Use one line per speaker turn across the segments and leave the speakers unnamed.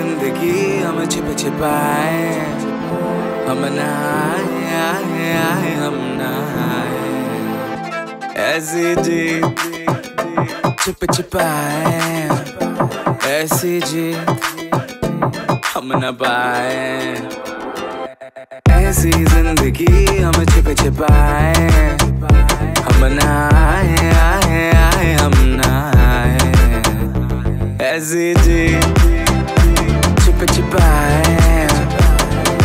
ज़िंदगी हम छिप छिपाए, हम नहाए, आए आए, हम नहाए। ऐसी जी छिप छिपाए, ऐसे जी हम न पाए। ऐसी ज़िंदगी हम छिप छिपाए, हम नहाए, आए आए, हम नहाए। ऐसी जी छिप छिपाए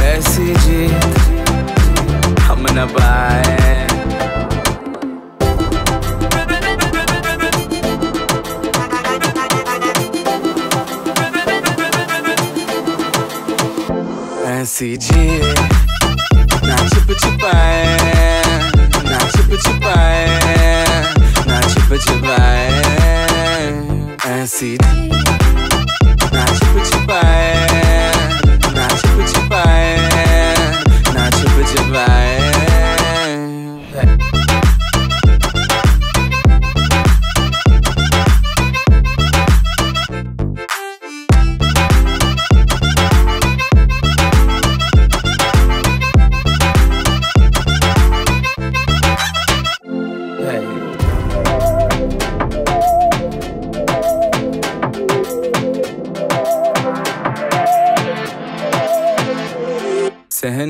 ऐसी जीत हम न पाए। ऐसी जीत ना छिप छिपाए ना छिप छिपाए ना छिप छिपाए ऐसी ना